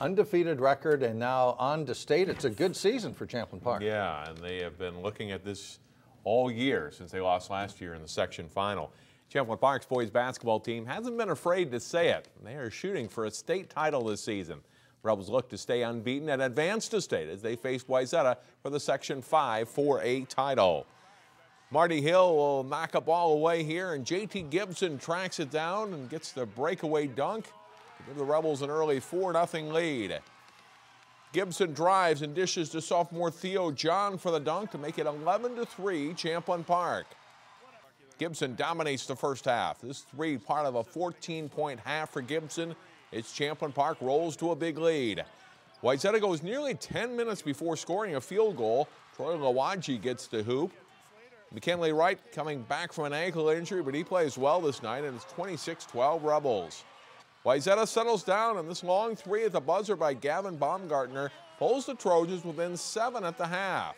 undefeated record and now on to state. It's a good season for Champlin Park. Yeah, and they have been looking at this all year since they lost last year in the section final. Champlin Park's boys basketball team hasn't been afraid to say it. They are shooting for a state title this season. Rebels look to stay unbeaten and advance to state as they face Wayzata for the Section 5 4A title. Marty Hill will knock a ball away here, and JT Gibson tracks it down and gets the breakaway dunk give the Rebels an early 4 0 lead. Gibson drives and dishes to sophomore Theo John for the dunk to make it 11 3 Champlin Park. Gibson dominates the first half. This three part of a 14 point half for Gibson. It's Champlin Park rolls to a big lead. Wayzata goes nearly 10 minutes before scoring a field goal. Troy Lawaji gets the hoop. McKinley Wright coming back from an ankle injury, but he plays well this night, and it's 26 12 Rebels. Wayzata settles down, and this long three at the buzzer by Gavin Baumgartner pulls the Trojans within seven at the half.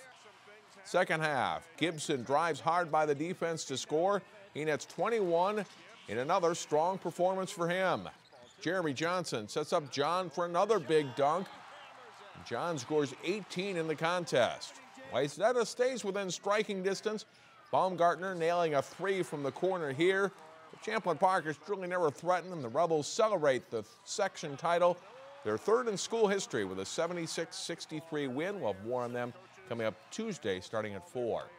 Second half, Gibson drives hard by the defense to score. He nets 21 in another strong performance for him. Jeremy Johnson sets up John for another big dunk. John scores 18 in the contest. Wayzata stays within striking distance. Baumgartner nailing a three from the corner here. The Champlin Parkers truly never threatened, and the Rebels celebrate the section title. Their third in school history with a 76 63 win. We'll have more on them coming up Tuesday starting at 4.